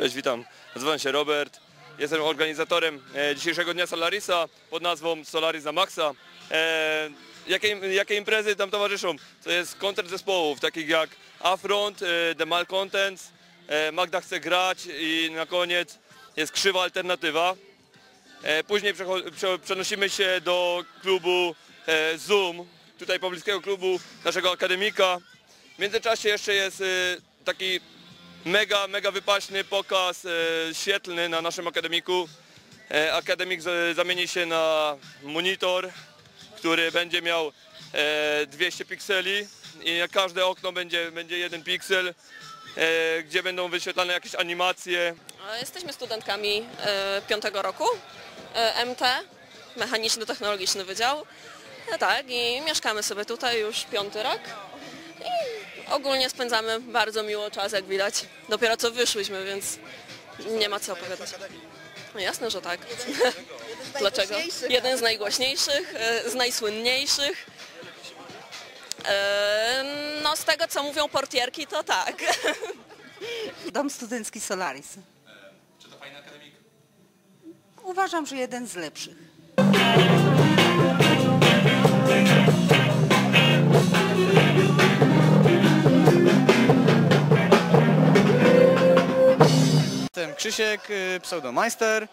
Cześć, witam. Nazywam się Robert. Jestem organizatorem e, dzisiejszego dnia Solarisa pod nazwą Solaris na Maxa. E, jakie, jakie imprezy tam towarzyszą? To jest koncert zespołów, takich jak Affront, e, The Malcontents, Magda chce grać i na koniec jest Krzywa Alternatywa. Później przenosimy się do klubu Zoom, tutaj pobliskiego klubu naszego akademika. W międzyczasie jeszcze jest taki mega, mega wypaśny pokaz e, świetlny na naszym akademiku. E, Akademik za- zamieni się na monitor, który będzie miał e, 200 pikseli i każde okno będzie, będzie jeden piksel, e, gdzie będą wyświetlane jakieś animacje, E, Jesteśmy studentkami e, piątego roku e, MT, Mechaniczno-Technologiczny Wydział. E, Tak, i mieszkamy sobie tutaj już piąty rok. Ogólnie spędzamy bardzo miło czas, jak widać. Dopiero co wyszłyśmy, więc nie ma co opowiadać. No jasne, że tak. Dlaczego? Jeden z najgłośniejszych, e, z najsłynniejszych. E, No z tego co mówią portierki, to tak. Dom Studencki Solaris. Czy to fajny akademik? Uważam, że jeden z lepszych. Krzysiek, y, pseudomeister.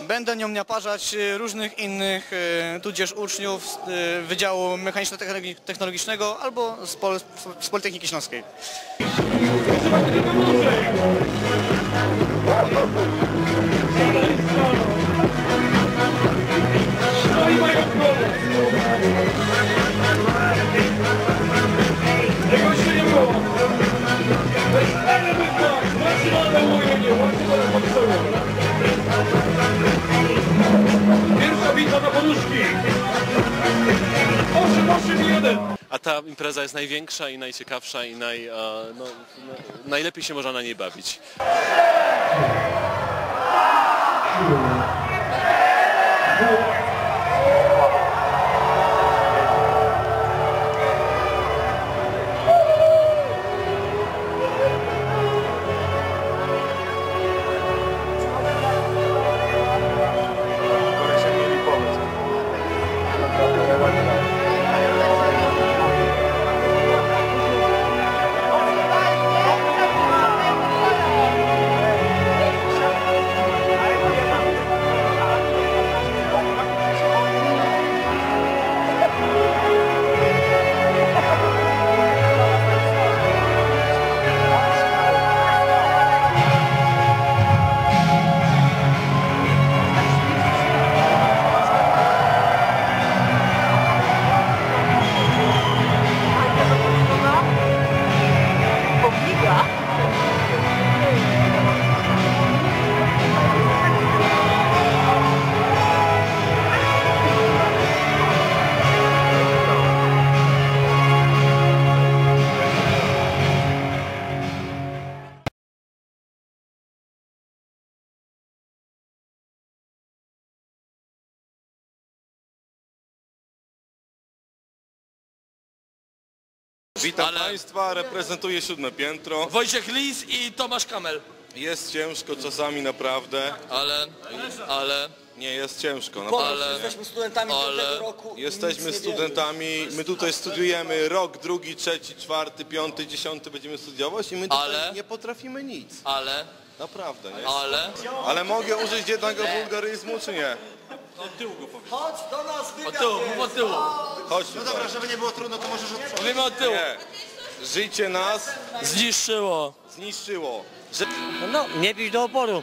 Będę nią naparzać y, różnych innych, y, tudzież uczniów z Wydziału Mechaniczno-Technologicznego albo z, Pol z Politechniki Śląskiej. Ta impreza jest największa i najciekawsza i naj, e, no, no, najlepiej się można na niej bawić. Witam Państwa, reprezentuję siódme piętro. Wojciech Lis i Tomasz Kamel. Jest ciężko czasami naprawdę. Ale, ale, Nie jest ciężko. Naprawdę. ale, Jesteśmy studentami ale, roku. i Jesteśmy nie studentami, my tutaj studiujemy rok, drugi, trzeci, czwarty, piąty, dziesiąty będziemy studiować i my tutaj Ale- nie potrafimy nic. ale, Naprawdę, nie? ale, Ale mogę użyć jednego wulgaryzmu, czy nie? Chodź do nas, od wywiad tyłu, mów od tyłu. Chodź tutaj. żeby nie było trudno, to od tyłu. Nie. Życie nas Zniszczyło. zniszczyło. No, nie pić do oporu.